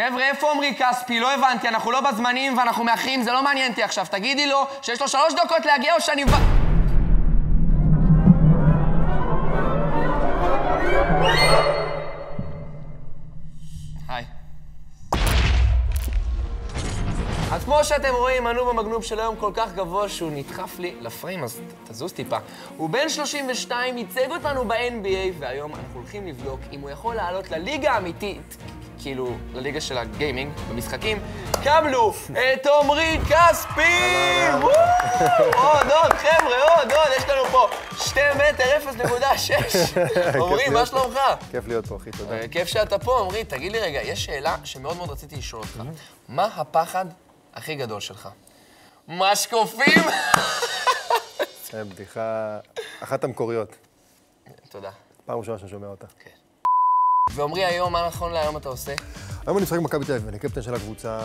חבר'ה, איפה עמרי כספי? לא הבנתי, אנחנו לא בזמנים ואנחנו מאחרים, זה לא מעניין אותי עכשיו. תגידי לו שיש לו שלוש דקות להגיע או שאני... היי. אז כמו שאתם רואים, מנו במגנוב של היום כל כך גבוה שהוא נדחף לי לפריים, אז תזוז טיפה. הוא בן 32, ייצג אותנו ב-NBA, והיום אנחנו הולכים לבדוק אם הוא יכול לעלות לליגה האמיתית, כאילו, לליגה של הגיימינג, במשחקים. קבלו את עמרי כספי! עוד, עוד, חבר'ה, עוד, עוד, יש לנו פה 2 מטר 0.6. עמרי, מה שלומך? כיף להיות פה, אחי, תודה. אה, כיף שאתה פה, עמרי. תגיד לי רגע, יש שאלה שמאוד מאוד רציתי לשאול אותך. מה הפחד הכי גדול שלך? משקופים? זה בדיחה, אחת המקוריות. תודה. פעם ראשונה שאני שומע אותה. ועמרי, היום, מה נכון להיום אתה עושה? היום אני משחק במכבי תל אביב, אני קפטן של הקבוצה,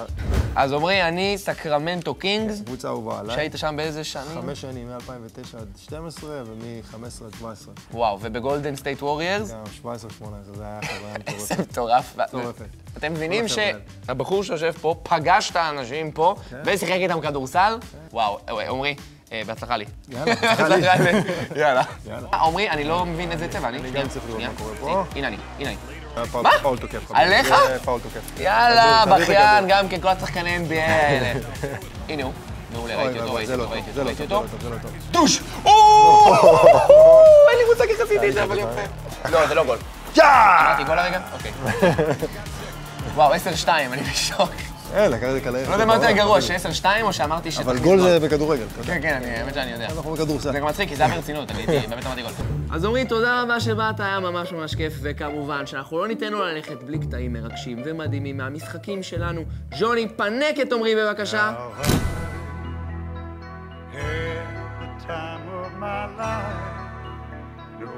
אז עמרי, אני סקרמנטו קינגס, קבוצה אהובה עליי. שהיית שם באיזה שנים? חמש שנים, מ-2009 עד 12 ומ-15 עד 17. וואו, ובגולדן סטייט ווריורס? גם 17-18, זה היה חוויה מטורפת. זה מטורף. מטורפת. אתם מבינים שהבחור שיושב פה פגש את האנשים פה כן. ושיחק איתם כדורסל? וואו, אה, עמרי, בהצלחה לי. יאללה, בהצלחה לי. יאללה. אה, עמרי, אני לא מבין איזה צבע, אני... אני גם צריך לראות. מה קורה פה. הנה אני, הנה אני. מה? פאול תוקף. עליך? פאול תוקף. יאללה, בכיין. גם כן, כל השחקני NBA האלה. הנה הוא. מעולה, ראיתי אותו, ראיתי לא אותו, ראיתי אותו, לא ראיתי אותו. לא. טוש! אין לי מושג איך עשיתי את זה, אבל יפה. לא, זה לא גול. אמרתי גול הרגע? אוקיי. וואו, 10-2, אני בשוק. אה, לקחתי כאלה... לא יודע מה יותר גרוע, ש-10-2 או שאמרתי ש... אבל גול זה בכדורגל. כן, כן, אני- האמת שאני יודע. אנחנו בכדורסל. זה גם מצחיק, כי זה היה ברצינות, אני הייתי, באמת אמרתי גול. אז עמרי, תודה רבה שבאת, היה ממש ממש כיף, וכמובן שאנחנו לא ניתן לו ללכת בלי קטעים מרגשים ומדהימים מהמשחקים שלנו. ג'וני, פנק את עמרי בבקשה.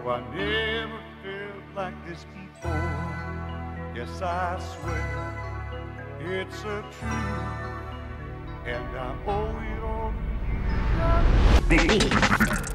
I never felt like this before. Yes, I swear it's a truth, and I owe it all to you.